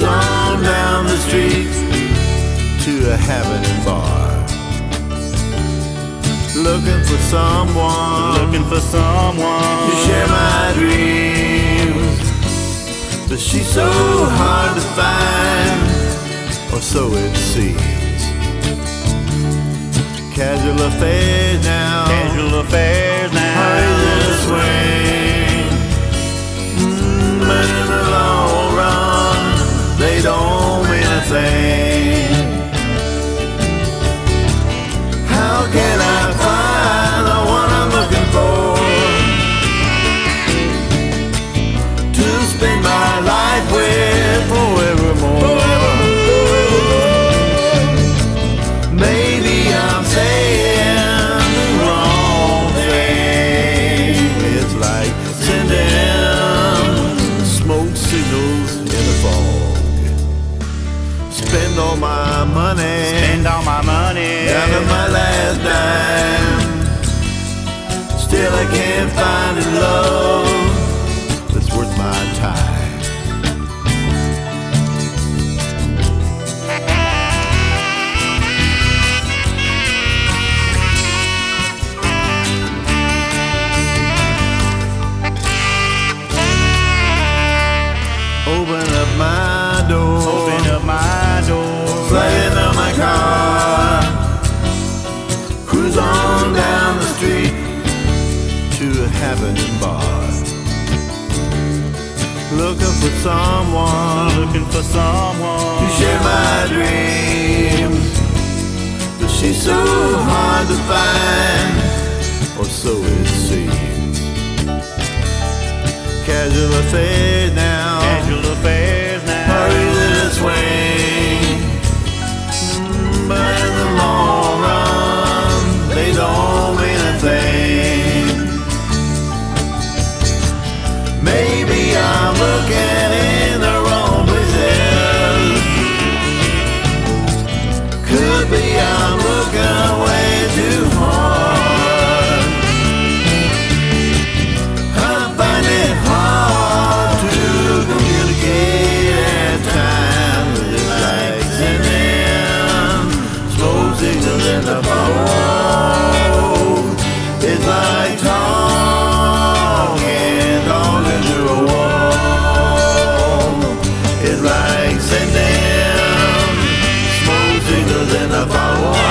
down the street to a heaven bar. Looking for someone, looking for someone to share my dreams. But she's so hard to find, or so it seems. Casual affairs now don't Spend all my money. Spend all my money. Down to my last to a happening bar. Looking for someone looking for someone to share my dreams. But she's so hard to find, or so it seems. Casual affairs now never won.